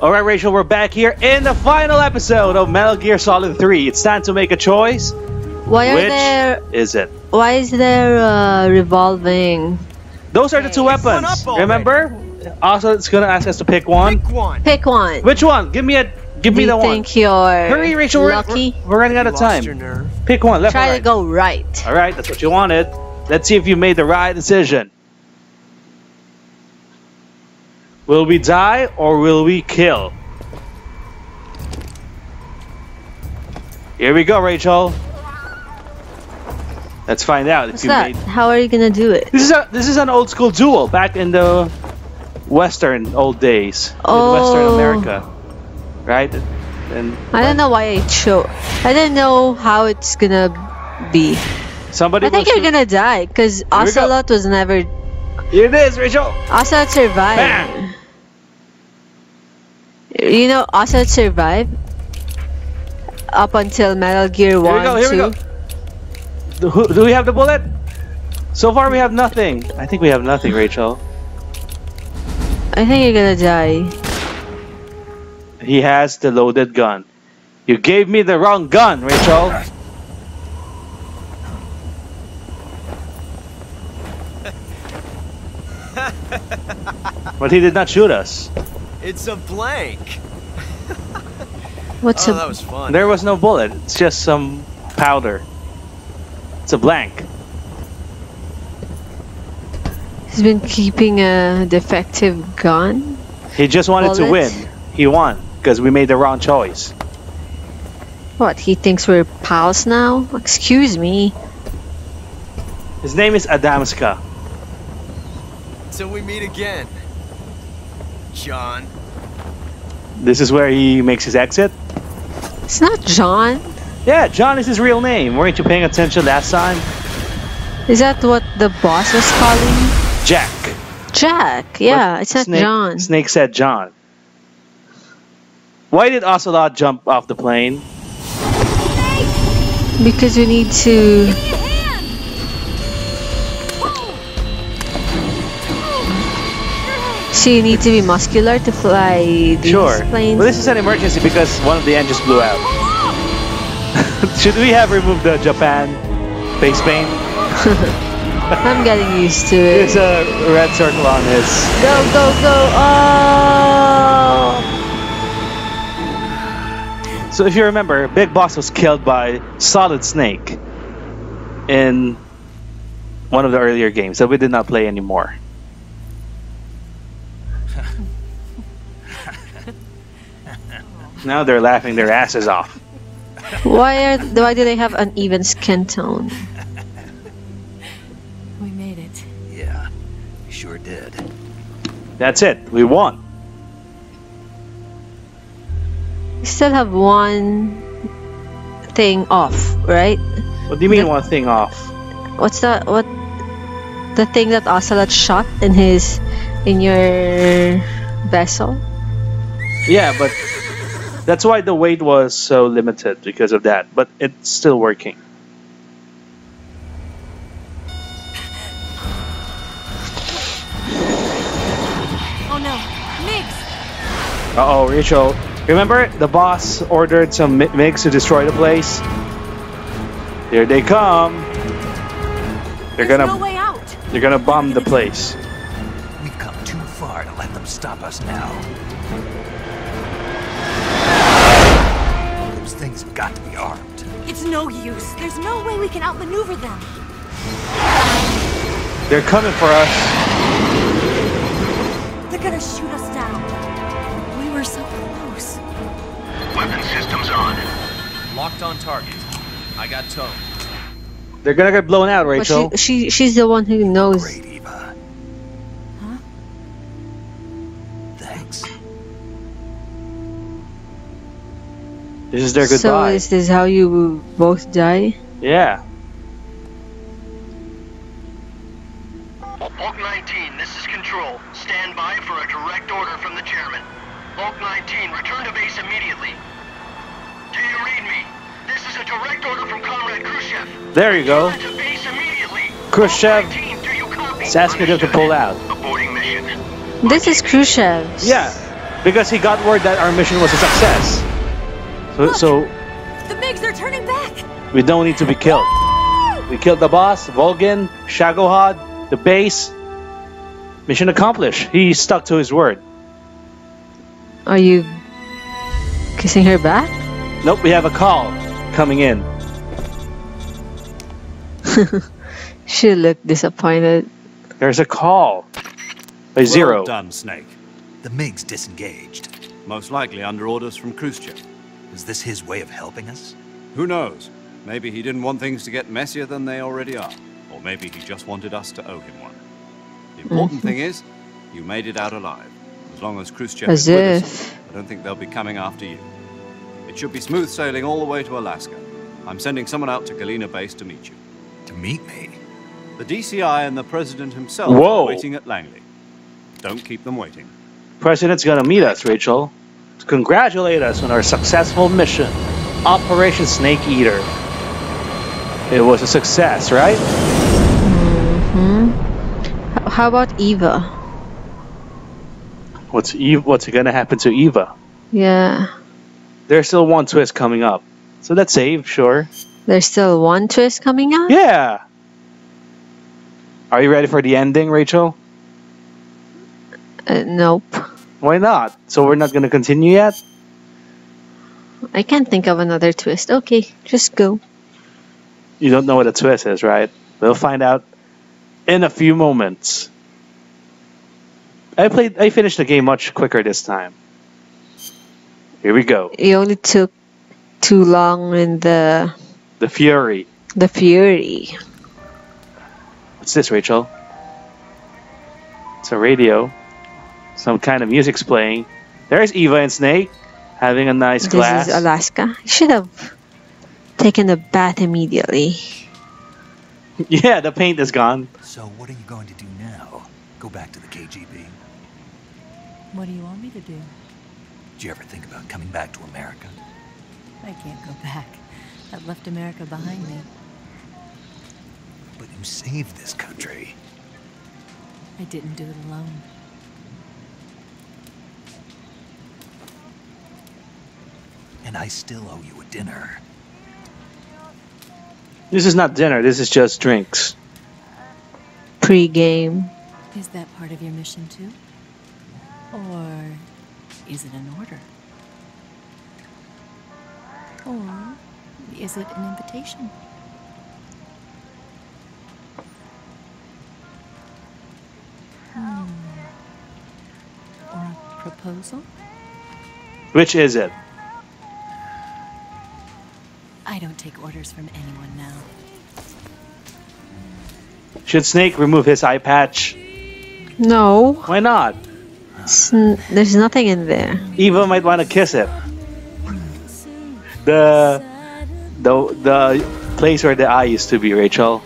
All right, Rachel, we're back here in the final episode of Metal Gear Solid 3. It's time to make a choice. Why are Which there? is it? Why is there uh, revolving? Those are the two Hey, weapons. Remember? Also, it's gonna ask us to pick one. Pick one. Pick one. Which one? Give me a. Give Do me you the one. think you're Hurry, Rachel. We're, lucky? we're, we're running out of time. Pick one. Left or Try to go right. All right, that's what you wanted. Let's see if you made the right decision. Will we die or will we kill? Here we go, Rachel. Let's find out What's if you that? made. How are you gonna do it? This is a this is an old school duel back in the Western old days in Western Oh. America, right? And I don't know why I chose. I don't know how it's gonna be. somebody. I think you're gonna die because go. Ocelot was never. Here it is, Rachel. Ocelot survived. Bam! You know, Ocelot survived up until Metal Gear Here we One, go. Here we Two. go. Do, do we have the bullet? So far, we have nothing. I think we have nothing, Rachel. I think you're gonna die. He has the loaded gun. You gave me the wrong gun, Rachel. but he did not shoot us. It's a blank. What's oh, a that was fun. There was no bullet. It's just some powder. It's a blank. He's been keeping a defective gun. He just wanted to win. He won because we made the wrong choice. What? He thinks we're pals now? Excuse me. His name is Adamska. Till we meet again. John. This is where he makes his exit. It's not John. Yeah, John is his real name. Weren't you paying attention last time? Is that what the boss was calling? Jack. Jack. Yeah, But it's not Snake, John. Snake said John. Why did Ocelot jump off the plane? Because we need to. So you need to be muscular to fly these Sure. planes. Well, this is an emergency because one of the engines blew out. Should we have removed the Japan face paint? I'm getting used to it. There's a red circle on his. Go, go, go! Oh! So if you remember, Big Boss was killed by Solid Snake in one of the earlier games that we did not play anymore. Now they're laughing their asses off. Why are? Why do they have uneven skin tone? We made it. Yeah, you sure did. That's it. We won. We still have one thing off, right? What do you mean The- one thing off? What's that? What? The thing that Ocelot shot in his, in your vessel. Yeah, but that's why the weight was so limited because of that. But it's still working. Oh no, Migs! Uh oh, Rachel. Remember, the boss ordered some mi- MiGs to destroy the place? Here they come. They're There's gonna no way out. they're gonna bomb the place. We've come too far to let them stop us now. Got to be armed. It's no use. There's no way we can outmaneuver them. They're coming for us. They're gonna shoot us down. We were so close. Weapon systems on. Locked on target. I got towed. They're gonna get blown out, But Rachel. she, she, she's the one who knows. This is their So is this how you both die? Yeah. Bulk 19, this is Control. Stand by for a direct order from the chairman. Bulk 19, return to base immediately. Do you read me? This is a direct order from Comrade Khrushchev. There you go. To base immediately. Khrushchev Bulk 19, do you copy? is asking them to pull out. Aborting mission. This is Khrushchev's. Yeah. Because he got word that our mission was a success. Uh, so, so The Migs are turning back! we don't need to be killed. We killed the boss, Volgin, Shagohod, the base. Mission accomplished. He stuck to his word. Are you kissing her back? Nope, we have a call coming in. She looked disappointed. There's a call. A zero. Well done, Snake. The MiGs disengaged. Most likely under orders from Khrushchev. Is this his way of helping us? Who knows? Maybe he didn't want things to get messier than they already are. Or maybe he just wanted us to owe him one. The important thing is, you made it out alive. As long as Khrushchev As is with us, I don't think they'll be coming after you. It should be smooth sailing all the way to Alaska. I'm sending someone out to Galena Base to meet you. To meet me? The DCI and the President himself Whoa. are waiting at Langley. Don't keep them waiting. President's gonna meet us, Rachel, to congratulate us on our successful mission, Operation Snake Eater. It was a success, right? H- How about Eva? What's Eve? What's gonna happen to Eva? Yeah. There's still one twist coming up, so let's save, sure. There's still one twist coming up? Yeah. Are you ready for the ending, Rachel? Uh, nope. Why not? So we're not gonna continue yet? I can't think of another twist. Okay, just go. You don't know what a twist is, right? We'll find out in a few moments. I played. I finished the game much quicker this time. Here we go. It only took too long in the The Fury. the fury. What's this, Rachel? It's a radio. Some kind of music's playing. There's Eva and Snake having a nice This glass. is Alaska. You should have taken a bath immediately. yeah, the paint is gone. So what are you going to do now? Go back to the KGB? What do you want me to do? Did you ever think about coming back to America? I can't go back. I've left America behind me. But you saved this country. I didn't do it alone. And I still owe you a dinner. This is not dinner. This is just drinks. Pre-game. Is that part of your mission too? Or is it an order? Or is it an invitation? Hmm. Or a proposal? Which is it? I don't take orders from anyone now. Should Snake remove his eye patch? No, Why not? it's n- there's nothing in there. Eva might want to kiss it. The the the place where the eye used to be, Rachel.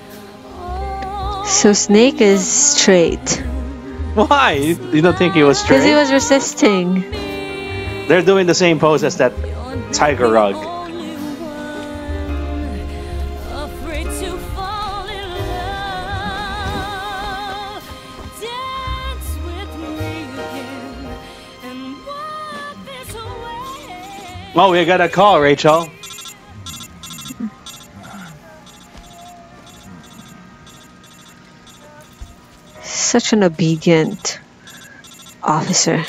So Snake is straight Why? You don't think he was straight? because he was resisting. They're doing the same pose as that tiger rug. Oh, we got a call, Rachel. Such an obedient officer.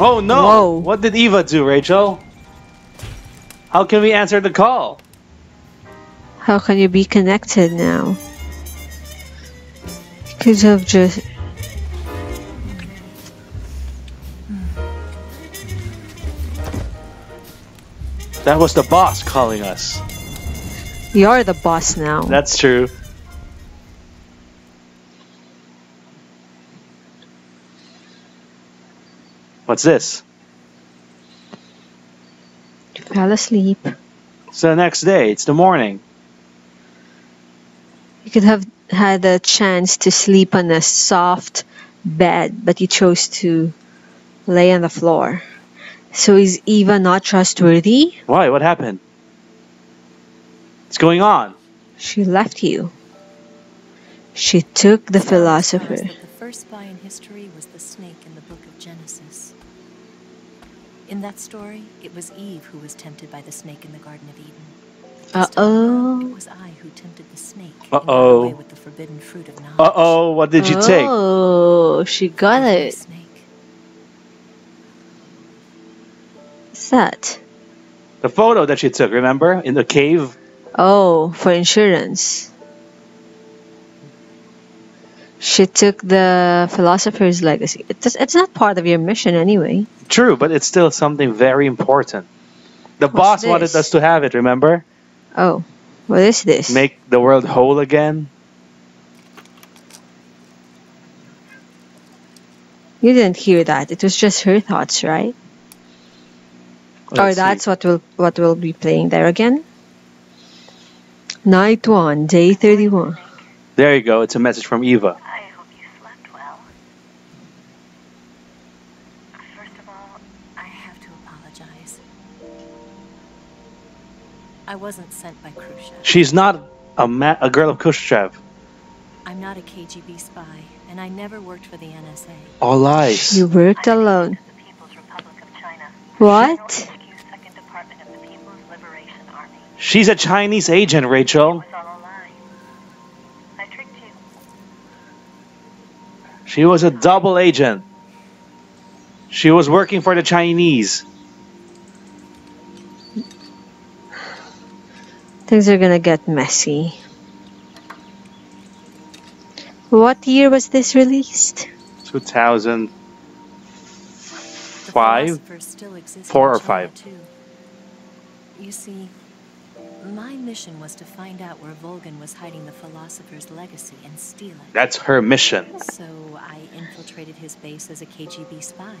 Oh no! Whoa. What did Eva do, Rachel? How can we answer the call? How can you be connected now? You could have just. That was the boss calling us. You're the boss now. That's true. What's this? You fell asleep. It's the next day. It's the morning. You could have had a chance to sleep on a soft bed, but you chose to lay on the floor. So is Eva not trustworthy? Why? What happened? What's going on? She left you. She took the philosopher. The first spy in history was the snake in the book of Genesis. In that story, it was Eve who was tempted by the snake in the Garden of Eden. This time around, It was I who tempted the snake Uh-oh. with the forbidden fruit of knowledge. Uh oh, what did you take? Oh, she got The it. snake. What's that? The photo that she took, remember? In the cave? Oh, for insurance. She took the philosopher's legacy. It's, it's not part of your mission anyway. True, but it's still something very important. The boss wanted us to have it, remember? Oh, what is this? Make the world whole again. You didn't hear that. It was just her thoughts, right? Or Let's see. that's what will what will be playing there again. Night one, day thirty-one. There you go, it's a message from Eva. I hope you slept well. First of all, I have to apologize. I wasn't sent by Khrushchev. She's not a ma- a girl of Khrushchev. I'm not a KGB spy, and I never worked for the NSA. All lies. You worked alone. the People's Republic of China. What? She's a Chinese agent, Rachel. was all a lie. I tricked you. She was a double agent. She was working for the Chinese. Things are gonna get messy. What year was this released? 2000. The Five? philosophers still exist Four or five? You see, my mission was to find out where Volgin was hiding the philosopher's legacy and steal it. That's her mission. So I infiltrated his base as a KGB spy.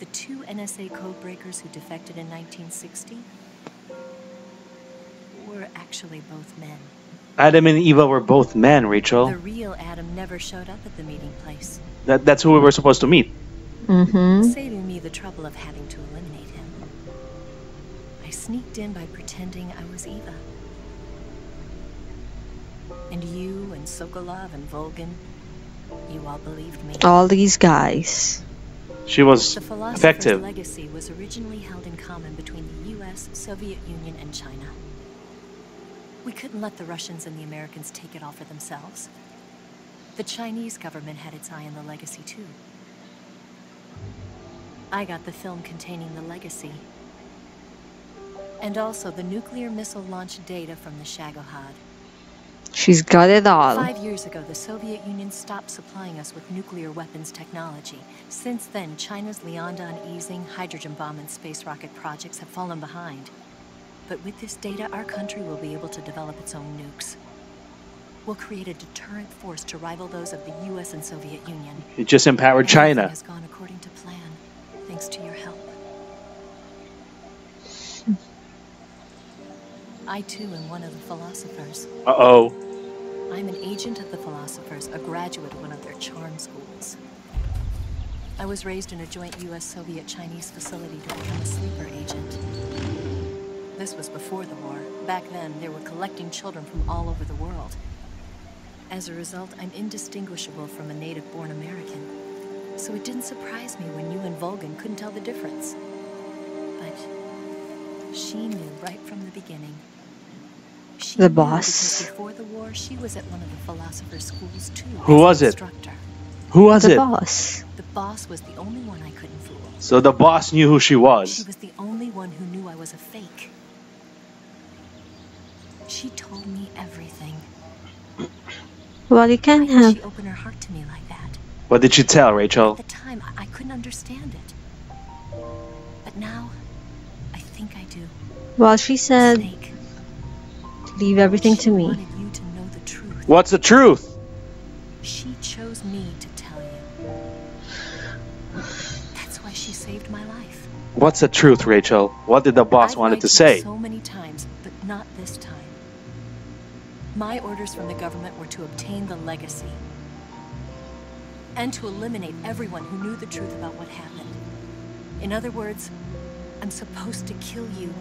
The two NSA codebreakers who defected in 1960 were actually both men. Adam and Eva were both men, Rachel. The real Adam never showed up at the meeting place, That, that's who we were supposed to meet. Mm-hmm. saving me the trouble of having to eliminate him. I sneaked in by pretending I was Eva. And you and Sokolov and Volgin, you all believed me. All these guys. She was effective. The philosopher's effective. legacy was originally held in common between the US, Soviet Union, and China. We couldn't let the Russians and the Americans take it all for themselves. The Chinese government had its eye on the legacy too. I got the film containing the legacy. And also the nuclear missile launch data from the Shagohod. She's got it all. Five years ago, the Soviet Union stopped supplying us with nuclear weapons technology. Since then, China's Liang Dan Yi Xing, hydrogen bomb, and space rocket projects have fallen behind. But with this data, our country will be able to develop its own nukes. We'll create a deterrent force to rival those of the US and Soviet Union. It just empowered Everything China. has gone according to plan, thanks to your help. I too am one of the philosophers. Uh oh. I'm an agent of the philosophers, a graduate of one of their charm schools. I was raised in a joint US Soviet Chinese facility to become a sleeper agent. This was before the war. Back then, they were collecting children from all over the world. As a result, I'm indistinguishable from a native born American. So it didn't surprise me when you and Volgin couldn't tell the difference. But she knew right from the beginning. She The boss. because Before the war, she was at one of the philosopher's schools too. Who was it? Instructor. Who was the it? boss. The boss was the only one I couldn't fool. So the boss knew who she was. She was. was the only one who knew I was a fake. She told me everything. Well, you Why can did have. she open her heart to me like that? What did she tell, Rachel? At the time, I, I couldn't understand it. But now, I think I do. Well, she said, Snake. Leave everything she to me. to the. What's the truth? She chose me to tell you. That's why she saved my life. What's the truth, Rachel? What did the boss I've wanted lied to you say? So many times, but not this time. My orders from the government were to obtain the legacy and to eliminate everyone who knew the truth about what happened. In other words, I'm supposed to kill you.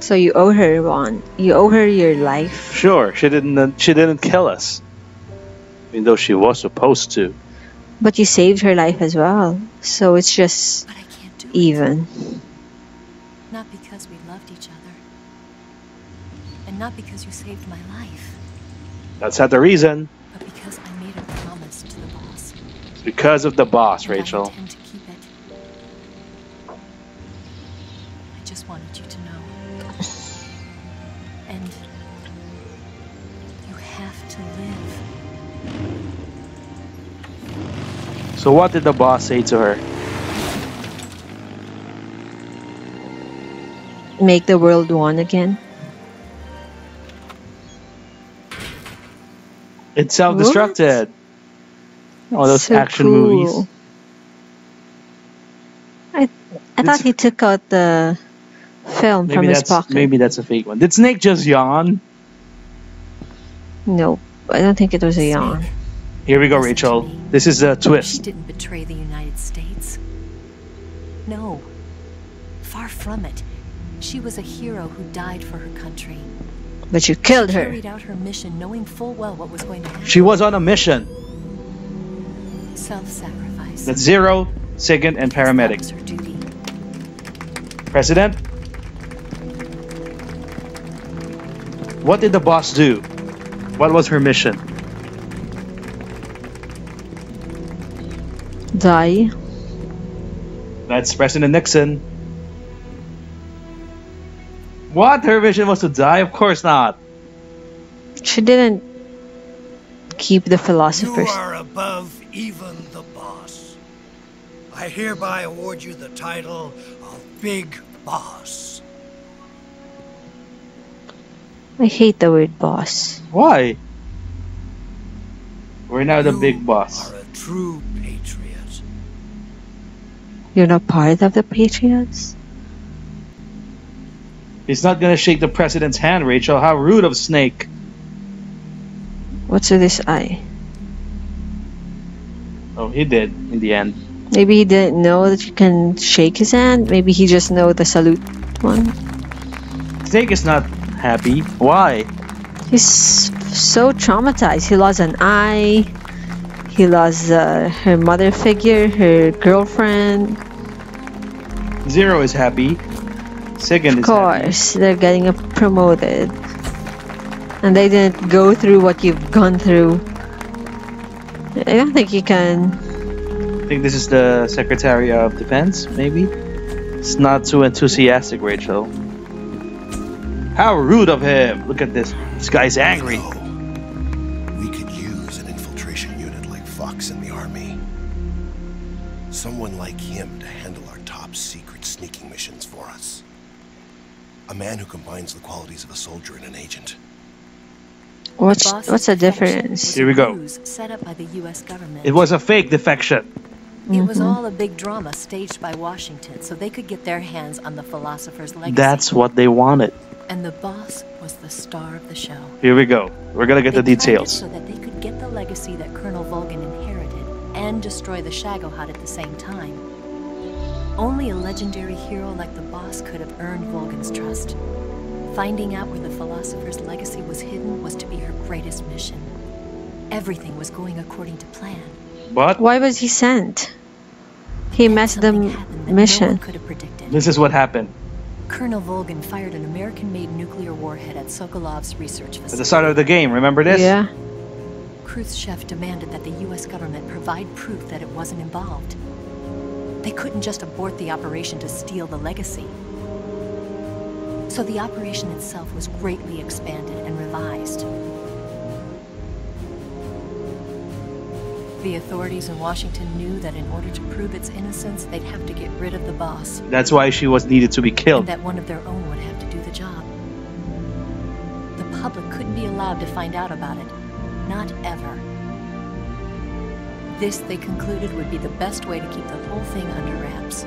So you owe her one. You owe her your life. Sure, she didn't. She didn't kill us. even though she was supposed to. But you saved her life as well. So it's just But I can't do it. even. Not because we loved each other. And not because you saved my life. That's not the reason. But because I made a promise to the boss. It's because of the boss, and I Rachel. Just wanted you to know. And you have to live. So what did the boss say to her? Make the world one again. It's self-destructed. Oh, those So action cool. movies. I I thought he took out the film from Maybe his that's pocket. maybe that's a fake one. Did Snake just yawn? No, I don't think it was a yawn. Here we go, Rachel. This is a twist. She twist. didn't betray the United States. No. Far from it. She was a hero who died for her country. But you killed her. She Carried out her mission knowing full well what was going to happen. She was on a mission. Self-sacrifice. That's Zero, Sigint, and That paramedic. was her duty. President? What did the boss do? What was her mission? Die. That's President Nixon. What? Her mission was to die? Of course not. She didn't keep the philosophers. You philosophers. are above even the boss. I hereby award you the title of Big Boss. I hate the word boss. Why? We're now the You big boss. are a true patriot. You're not part of the Patriots? He's not gonna shake the president's hand, Rachel. How rude of Snake. What's with this eye? Oh, he did in the end. Maybe he didn't know that you can shake his hand. Maybe he just know the salute one. Snake is not happy. Why? He's so traumatized. He lost an eye. He lost uh, her mother figure, her girlfriend. Zero is happy. Sigint Of course, they're getting a promoted. And they didn't go through what you've gone through. I don't think you can. I think this is the Secretary of Defense, maybe? It's not too enthusiastic, Rachel. How rude of him! Look at this. This guy's angry. We could use an infiltration unit like Fox in the army. Someone like him to handle our top secret sneaking missions for us. A man who combines the qualities of a soldier and an agent. What's Boss what's the difference? Here we go. Set up by the U.S. government. It was a fake defection. It was Mhm. all a big drama staged by Washington so they could get their hands on the philosopher's legacy. That's what they wanted. And the boss was the star of the show. Here we go. We're gonna get the They planned it details. So that they could get the legacy that Colonel Volgin inherited and destroy the Shagohod at the same time. Only a legendary hero like the boss could have earned Volgin's trust. Finding out where the philosopher's legacy was hidden was to be her greatest mission. Everything was going according to plan. But Why was he sent? He messed the Something m- happened that no mission. could have predicted. this is what happened. Colonel Volgin fired an American-made nuclear warhead at Sokolov's research facility. At facility. the start of the game, remember this? Yeah. Khrushchev demanded that the U.S. government provide proof that it wasn't involved. They couldn't just abort the operation to steal the legacy. So the operation itself was greatly expanded and revised. The authorities in Washington knew that in order to prove its innocence, they'd have to get rid of the boss, That's why she was needed to be killed. and that one of their own would have to do the job. The public couldn't be allowed to find out about it. Not ever. This, they concluded, would be the best way to keep the whole thing under wraps.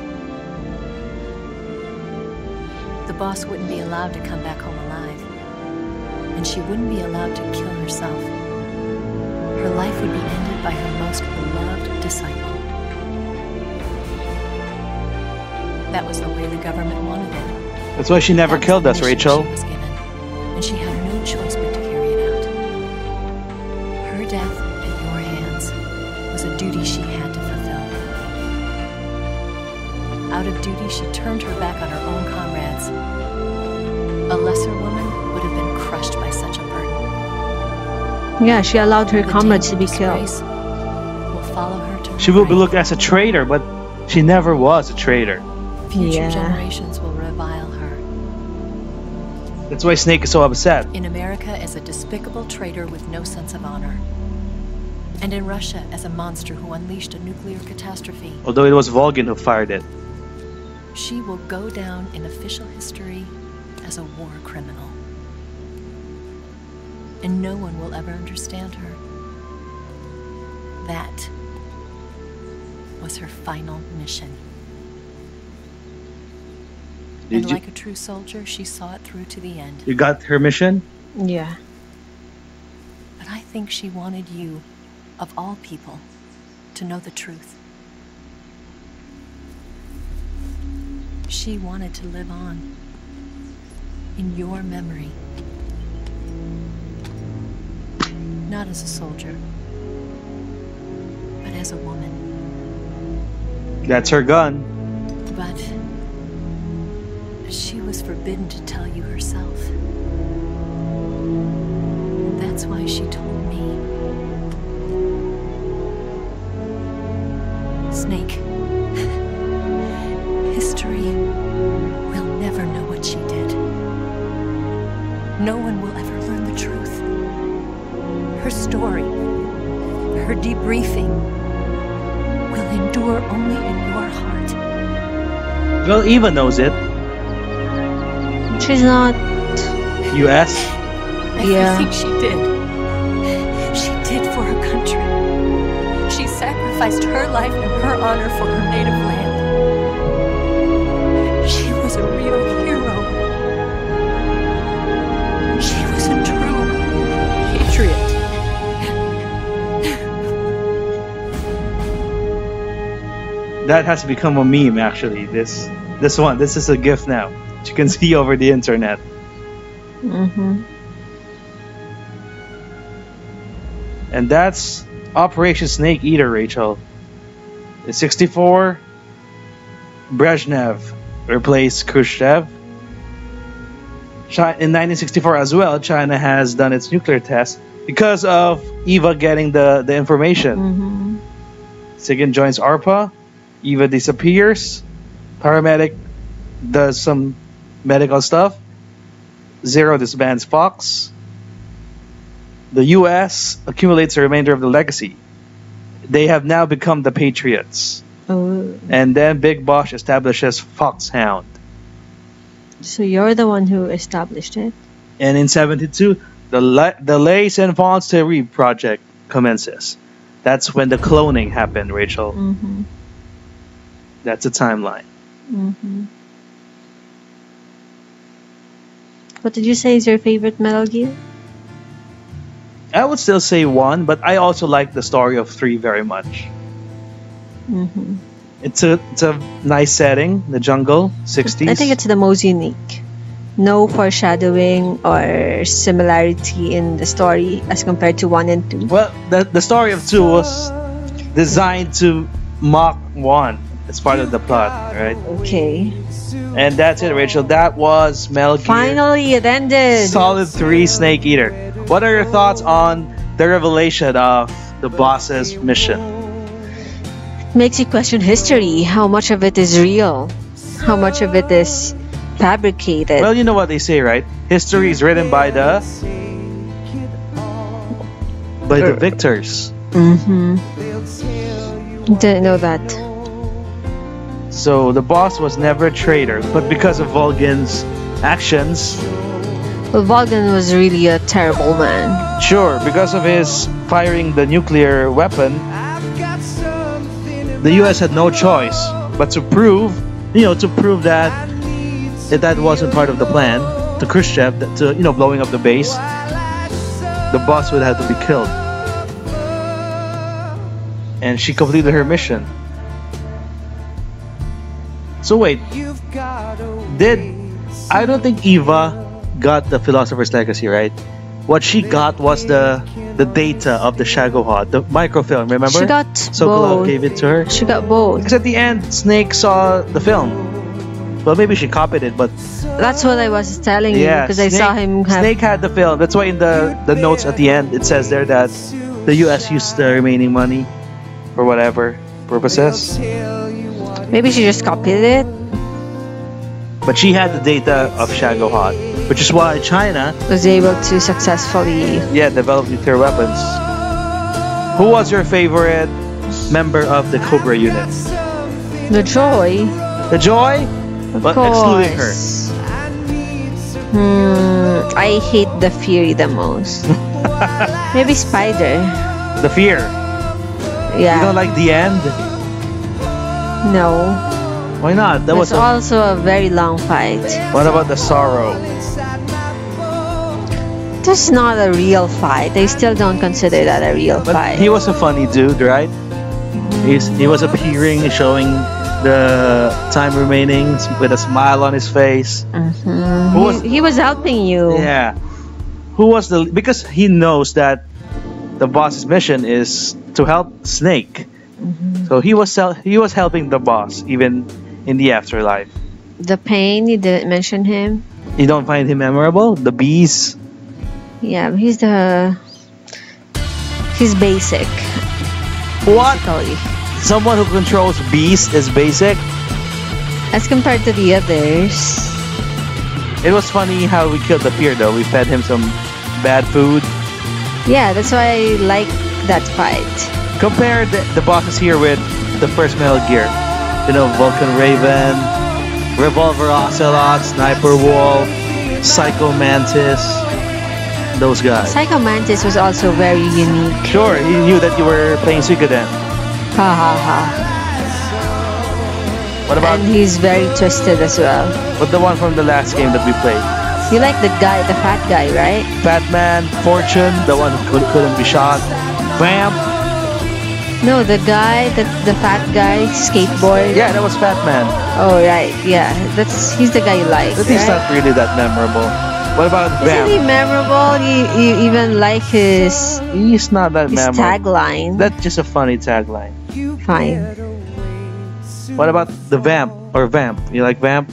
The boss wouldn't be allowed to come back home alive. And she wouldn't be allowed to kill herself. Her life would be ended by her most beloved disciple. That was the way the government wanted it. That's why she never That's killed us, Rachel. She was given, and she had no choice but to carry it out. Her death at your hands was a duty she had to fulfill. Out of duty, she turned her back on her own comrades. A lesser woman would have been crushed by such a burden. Yeah, she allowed her comrades to be killed. Grace, follow her to She will be grave. looked as a traitor, but she never was a traitor. Future Yeah. generations will revile her. That's why Snake is so upset. In America as a despicable traitor with no sense of honor. And in Russia as a monster who unleashed a nuclear catastrophe. Although it was Volgin who fired it. She will go down in official history as a war criminal. And no one will ever understand her. That was her final mission. Did and you, like a true soldier, she saw it through to the end. you got her mission? Yeah. But I think she wanted you, of all people, to know the truth. She wanted to live on in your memory. Not as a soldier, but as a woman. That's her gun. But she was forbidden to tell you herself. That's why she told me. Snake, history will never know what she did. No one will ever learn the truth. Her story, her debriefing, endure only in your heart. Well, Eva knows it. She's not. You U.S. Yeah. Everything she did, she did for her country. She sacrificed her life and her honor for her native That has become a meme, actually. This this one. This is a gift now. You can see over the internet. Mm-hmm. And that's Operation Snake Eater, Rachel. In 64, Brezhnev replaced Khrushchev. In 1964 as well, China has done its nuclear test because of Eva getting the, the information. Mm-hmm. Sigint joins ARPA. Eva disappears. Paramedic does some medical stuff. Zero disbands Fox. The U.S. accumulates the remainder of the legacy. They have now become the Patriots. Oh, And then Big Boss establishes Foxhound. so you're the one who established it. And in 72, the, Le- the Les Enfants Terribles project commences. That's when the cloning happened, Rachel. Mm-hmm. That's a timeline. Mm-hmm. What did you say is your favorite Metal Gear? I would still say one, but I also like the story of three very much. Mm-hmm. It's a it's a nice setting, the jungle, 60s. I think it's the most unique. No foreshadowing or similarity in the story as compared to one and two. well, the the story of two was designed to mock one. It's part of the plot, right? Okay. And that's it, Rachel. That was Metal Gear Finally, it ended. Solid 3 Snake Eater. What are your thoughts on the revelation of the boss's mission? It Makes you question history. How much of it is real? How much of it is fabricated? Well, you know what they say, right? History is written by the by the victors. mm-hmm. Didn't know that. So the boss was never a traitor, but because of Volgin's actions, Well, Volgin was really a terrible man. sure, because of his firing the nuclear weapon, the US had no choice but to prove, you know, to prove that that, that wasn't part of the plan to Khrushchev, that to, you know, blowing up the base, the boss would have to be killed. And she completed her mission. So wait, did I don't think Eva got the philosopher's legacy, right? What she got was the the data of the Shagohod, the microfilm. Remember? She got Sokolov both. gave it to her. She got both. Because at the end, Snake saw the film. Well, maybe she copied it, but That's what I was telling you because I saw him have. Snake had the film. That's why in the the notes at the end it says there that the U.S. used the remaining money for whatever purposes. Maybe she just copied it. But she had the data of Shagohod, which is why China, Was able to successfully. yeah, developed nuclear weapons. Who was your favorite member of the Cobra unit? The joy. The Joy, Of but excluding her. Hmm, I hate the Fury the most. Maybe Spider. The Fear. Yeah. You don't like the end? No. Why not? That was a, also a very long fight. What about the Sorrow? That's not a real fight. I still don't consider that a real But fight. he was a funny dude, right? He's, he was appearing, showing the time remaining with a smile on his face. Mhm. Who was- he, he was helping you. Yeah. Who was the because he knows that the boss's mission is to help Snake. Mm-hmm. So he was sel- he was helping the boss even in the afterlife. The pain, you didn't mention him. You don't find him memorable? The bees. Yeah, he's the. He's basic. What? Basically. Someone who controls bees is basic. As compared to the others. It was funny how we killed the peer though. We fed him some bad food. Yeah, that's why I like that fight. Compare the, the bosses here with the first Metal Gear. You know, Vulcan Raven, Revolver Ocelot, Sniper Wolf, Psycho Mantis, those guys. Psycho Mantis was also very unique. Sure, he knew that you were playing Suikoden. Ha ha ha. What about And he's very twisted as well. but the one from the last game that we played? You like the guy, the fat guy, right? Batman, Fortune, the one who could, couldn't be shot. Vamp, No, the guy, the the fat guy, skateboard. yeah, that was Fat Man. Oh right, yeah. That's he's the guy you like. But he's right? not really that memorable. What about Isn't he memorable? You, you even like his He's not that his memorable. tagline. That's just a funny tagline. Fine. What about the Vamp or Vamp? You like Vamp?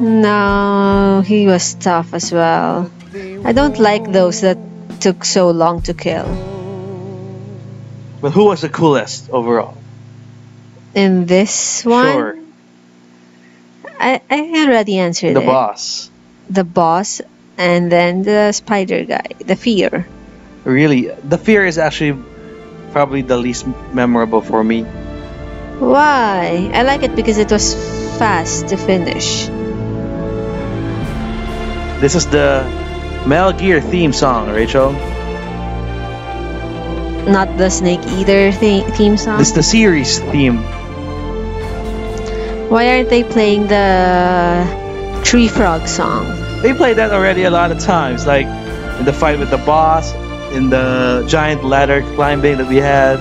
No, he was tough as well. I don't like those that took so long to kill. But who was the coolest overall? In this one, Sure, I, I already answered the it. boss. The boss, and then the spider guy, the fear. Really, the Fear is actually probably the least memorable for me. Why? I like it because it was fast to finish. This is the Metal Gear theme song, Rachel. Not the Snake Eater the- theme song. It's the series theme. Why aren't they playing the Tree Frog song? They played that already a lot of times, like in the fight with the boss, in the giant ladder climbing that we had.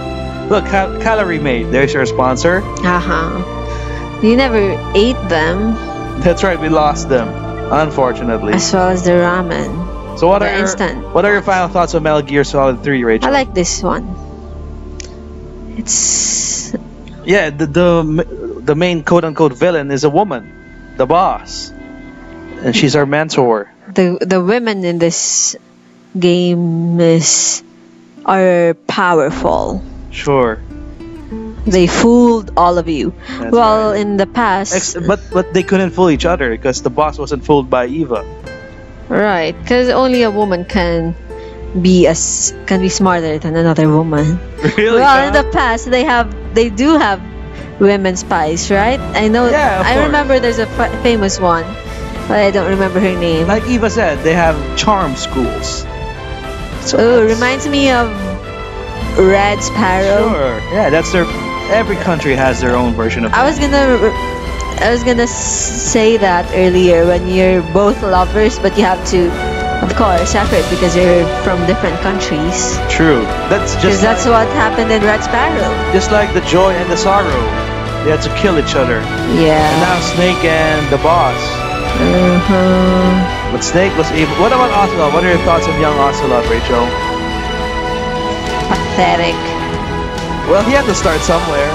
Look, Cal- CalorieMate. There's your sponsor. Haha. You never ate them, That's right, we lost them, unfortunately. as well as the ramen. So what are your, instant what are your final thoughts on Metal Gear Solid 3, Rachel? I like this one. It's Yeah, the the the main quote unquote villain is a woman, the boss, and she's our mentor. the the women in this game is are powerful. Sure. They fooled all of you. That's well, right. in the past, Ex- but but they couldn't fool each other because the boss wasn't fooled by Eva. Right? Because only a woman can be as can be smarter than another woman. Really? well, in the past, they have they do have women spies, right? I know. Yeah, of I course. remember there's a fa- famous one, but I don't remember her name. like Eva said, they have charm schools. So Oh, reminds me of Red Sparrow. Sure. Yeah, that's their. Every country has their own version of. I was gonna, I was gonna say that earlier when you're both lovers, but you have to, of course, separate because you're from different countries. True. That's just. Because just that's like, what happened in Red Sparrow. just like the joy and the sorrow. They had to kill each other. Yeah. And now Snake and the boss Uh-huh. But Snake was evil. What about Ocelot? What are your thoughts on young Ocelot, Rachel? Pathetic. Well, he had to start somewhere.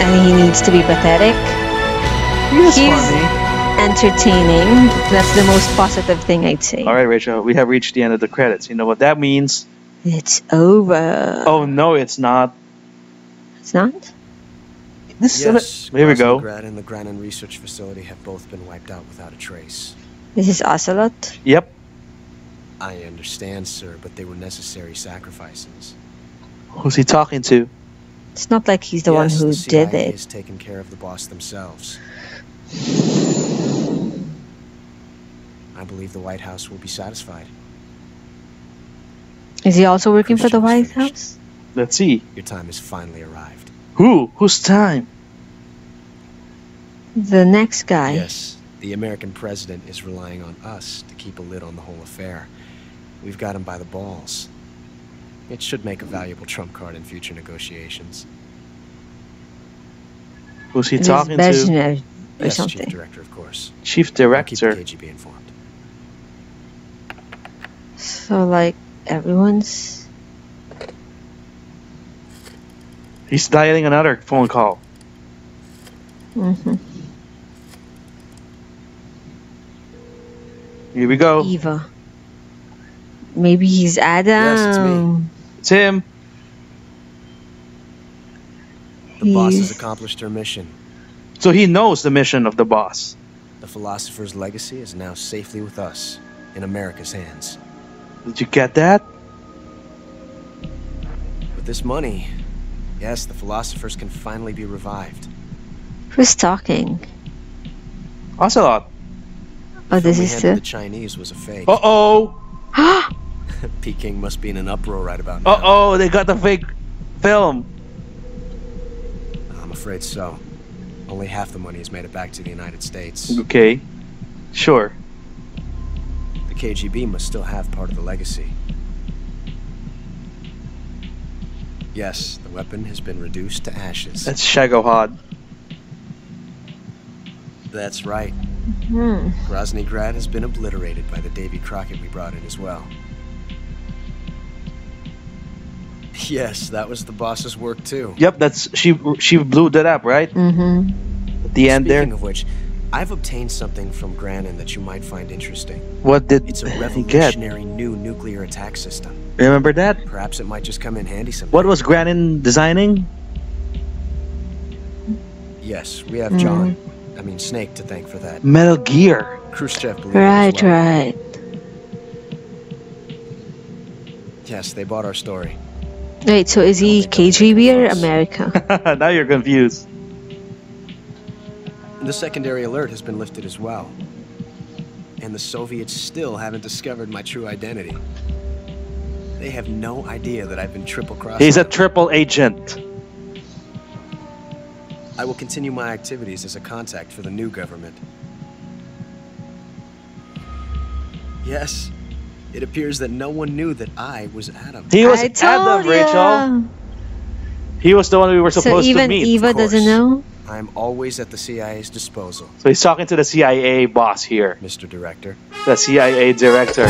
And he needs to be pathetic. He He's funny. entertaining. That's the most positive thing I'd say. All right, Rachel, we have reached the end of the credits. You know what that means? It's over. Oh no, it's not. It's not? This is Yes, Here we go. Grad and the Granin Research Facility have both been wiped out without a trace. This is Ocelot. Yep. I understand, sir, but they were necessary sacrifices. Who's he talking to? It's not like he's the one Yes, who the CIA did it. has taken care of the boss themselves. I believe the White House will be satisfied. Is he also working for the White House? Let's see. Your time has finally arrived. Who? Whose time? The next guy. Yes, the American president is relying on us to keep a lid on the whole affair. We've got him by the balls. It should make a valuable trump card in future negotiations. Who's he This talking to? Brezhnev or yes, something. Chief Director, of course. Chief I'll Director. keep the KGB informed. So like everyone's He's dialing another phone call. Mm-hmm. Here we go. Eva. Maybe he's Adam. Yes, It's him. The boss has accomplished her mission. So he knows the mission of the boss. The philosopher's legacy is now safely with us, in America's hands. Did you get that? With this money, yes, the philosophers can finally be revived. Who's talking? Ocelot. Oh, this is handed the the. Chinese was a fake. Uh oh. Peking must be in an uproar right about now. Uh oh. They got the fake film. I'm afraid so. Only half the money has made it back to the United States. Okay. Sure. The KGB must still have part of the legacy. Yes, the weapon has been reduced to ashes. That's Shagohod. That's right. Hmm. Grozny Grad has been obliterated by the Davy Crockett we brought in as well. Yes, that was the boss's work too. Yep. That's she. She blew that up, right? Mm-hmm. At the end there. Speaking of which, I've obtained something from Granin that you might find interesting. What did It's a he get? revolutionary new nuclear attack system. Remember that? Perhaps it might just come in handy someday. What was Granin designing? Yes, we have Mm. John, I mean Snake, to thank for that. Metal Gear. Khrushchev believed it Right, well. right. Yes, they bought our story. Wait, so is he KGB or America? now you're confused. The secondary alert has been lifted as well. And the Soviets still haven't discovered my true identity. They have no idea that I've been triple crossed. He's a triple agent. I will continue my activities as a contact for the new government. Yes, it appears that no one knew that I was Adam. He was I told Adam, ya. Rachel. He was the one we were So supposed even to meet. Eva of course. doesn't know. I'm always at the CIA's disposal, So he's talking to the CIA boss here, Mr. Director. the CIA director.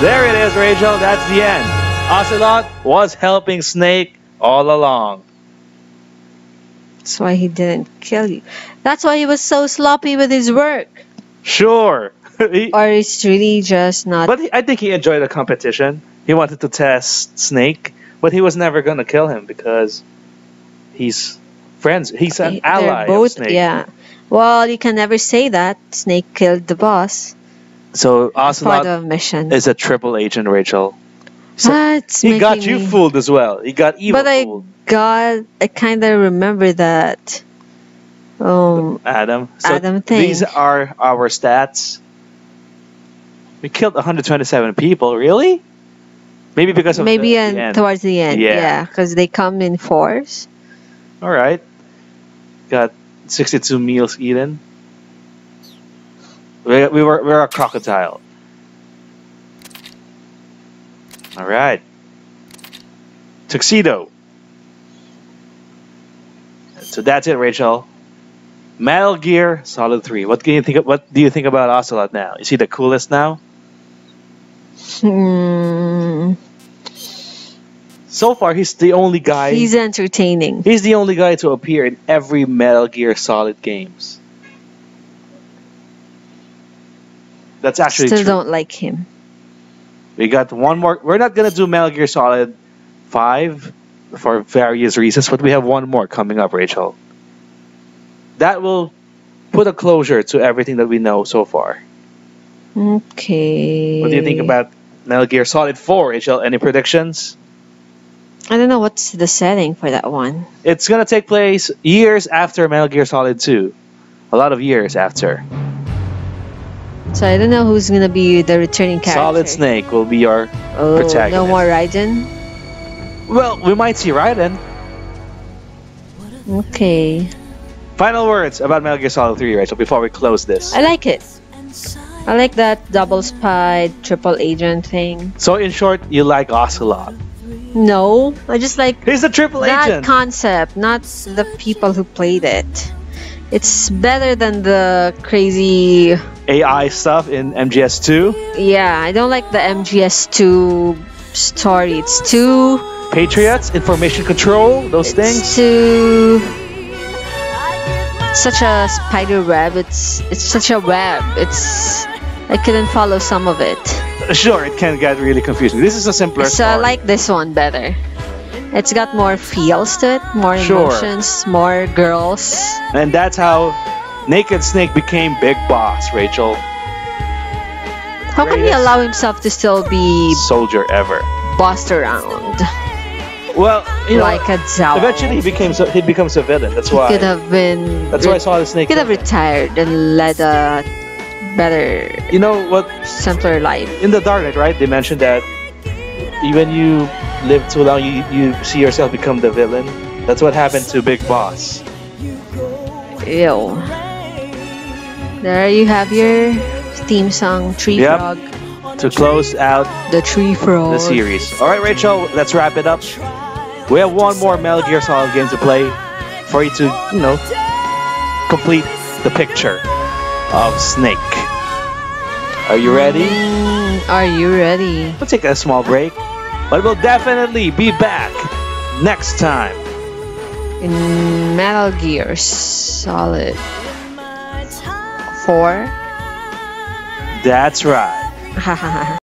There it is, Rachel. That's the end. Ocelot was helping Snake all along. That's why he didn't kill you. That's why he was so sloppy with his work. Sure. He- Or it's really just not. but he, I think he enjoyed the competition. He wanted to test Snake, but he was never going to kill him because he's friends. He's an They're ally both, of Snake. yeah. Well, you can never say that. Snake killed the boss. So Ocelot of mission. is a triple agent, Rachel. So That's he got you me- fooled as well. He got Eva But I fooled. got, I kind of remember that. Um, Adam. So Adam thing. These are our stats. We killed 127 people. Really? Maybe because of maybe the, in, the end. towards the end. Yeah. Yeah, because they come in fours. All right. Got 62 meals eaten. We, we were we were a crocodile. All right. Tuxedo. So that's it, Rachel. Metal Gear Solid 3. What do you think? What do you think about Ocelot now? Is he the coolest now? Hmm. So far, he's the only guy. He's entertaining. He's the only guy to appear in every Metal Gear Solid games. That's actually Still true. don't like him. We got one more. We're not gonna do Metal Gear Solid Five for various reasons, but we have one more coming up, Rachel. That will put a closure to everything that we know so far. Okay. What do you think about Metal Gear Solid 4, Rachel? Any predictions? I don't know what's the setting for that one. It's gonna take place years after Metal Gear Solid 2. A lot of years after. So I don't know who's gonna be the returning character. Solid Snake will be our Oh, protagonist. no more Raiden. Well, we might see Raiden. Okay. Final words about Metal Gear Solid 3, Rachel, before we close this. I like it. I like that double spy, triple agent thing. So, in short, you like Ocelot. No, I just like He's a triple that agent. concept, not the people who played it. It's better than the crazy. AI stuff in MGS2. Yeah, I don't like the MGS2 story. It's too. Patriots, information control, those things. It's too. Such a spider web. It's it's such a web. It's I couldn't follow some of it. Sure, it can get really confusing. This is a simpler So I like this one better. It's got more feels to it, more Sure. emotions, more girls. And that's how Naked Snake became Big Boss, Rachel. How can he allow himself to still be Soldier ever. bossed around Well, you know, like a Zao? eventually he became he becomes a villain. That's why. could have been. That's why I saw the snake. Could have retired and led a better, You know what? simpler life. In the Dark Knight, right? They mentioned that when you live too long, you you see yourself become the villain. That's what happened to Big Boss. Ew. There you have your theme song, Tree Yep. Frog. To close out The Tree Frog. the series. All right, Rachel, let's wrap it up. We have one more Metal Gear Solid game to play for you to, you know, complete the picture of Snake. Are you ready? Are you ready? We'll take a small break, but we'll definitely be back next time. In Metal Gear Solid 4. That's right.